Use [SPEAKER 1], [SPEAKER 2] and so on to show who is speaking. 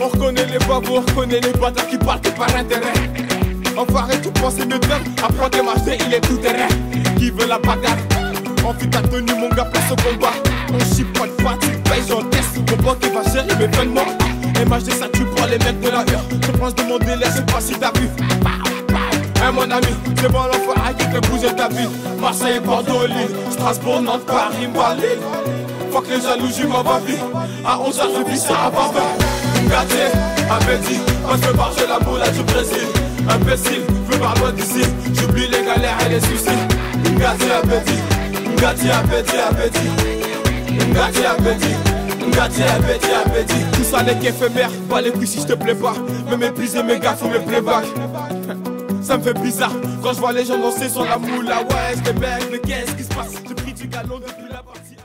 [SPEAKER 1] On reconnaît les babous, on reconnaît les bâtards qui parlent que par intérêt. On va tout penser de terre, après démarcher, il est tout terrain. Qui veut la bagarre? On ta tenue, mon gars, place au combat. On chie pas de fatigue, paye, j'en teste. Mon banc qui va gérer mes peines mortes. MHD, ça tue pour les mecs de la hurle. Je pense demander, laisse pas si t'as vu. Hein, mon ami, c'est bon l'enfoiré qui fait bouger ta vie. Marseille, Bordeaux, Lille, Strasbourg, Nantes, Paris, Malais. Fuck les jaloux, j'y m'en va vite. À 11h, je vis ça à Barbara. Gâté, appétit, je marche la moula du Brésil. Imbécile, veux loin d'ici. J'oublie les galères et les soucis. Gâté, appétit, gâté, appétit, appétit. Gâté, appétit. Appétit. Tout ça n'est qu'éphémère, pas les couilles si je te plais pas. Me mépriser mes gars, faut me playback ça me fait bizarre quand je vois les gens danser sur la moula. Ouais, je débec, mais qu'est-ce qui se passe? J'ai pris du galon depuis la partie.